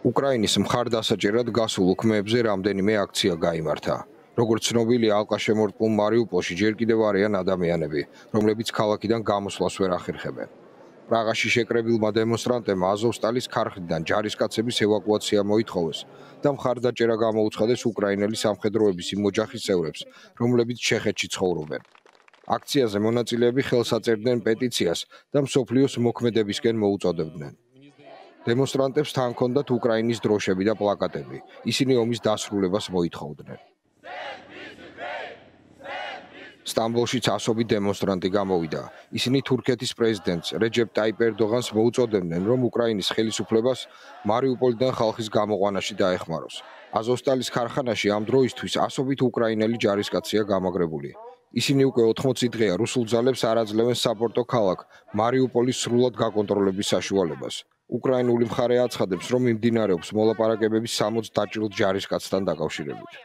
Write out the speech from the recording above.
უკრაინის მხარდასაჭერად გასულ უქმეებზე რამდენიმე აქცია გამართა. როგორც ცნობილია, ალყა შემორტყმულ მარიუპოლში ჯერ კიდევ არიან ადამიანები, რომლებიც ქალაქიდან გამოსვლას ვერ ახერხებენ. პრაღაში შეკრებილმა დემონსტრანტებმა აზოვსტალის ქარხნიდან ჯარისკაცების ევაკუაცია მოითხოვეს და მხარდაჭერა გამოუცხადეს უკრაინელი სამხედროების იმ ოჯახის წევრებს, რომლებიც ჩეხეთში ცხოვრობენ. აქციაზე მონაწილეები ხელს აწერდნენ პეტიციას და მსოფლიოს მოქმედებისკენ მოუწოდებდნენ. დემონსტრანტებს თან ჰქონდათ უკრაინის დროშები და პლაკატები. ისინი ომის დასრულებას მოითხოვდნენ. სტამბოლშიც ასობით დემონსტრანტი გამოვიდა. ისინი თურქეთის პრეზიდენტს რეჯეპ ტაიპ ერდოღანს მოუწოდებდნენ, რომ უკრაინის ხელისუფლებას მარიუპოლიდან ხალხის გამოყვანაში დაეხმაროს. აზოვსტალის ქარხანაში ამ დროისთვის ასობით უკრაინელი ჯარისკაცია გამაგრებული. ისინი უკვე 80 დღეა რუსულ ძალებს არ აძლევენ საპორტო ქალაქ მარიუპოლის სრულად გაკონტროლების საშუალებას. უკრაინული მხარე აცხადებს, რომ მიმდინარეობს მოლაპარაკებები 60 დაჭრილ ჯარისკაცთან დაკავშირებით.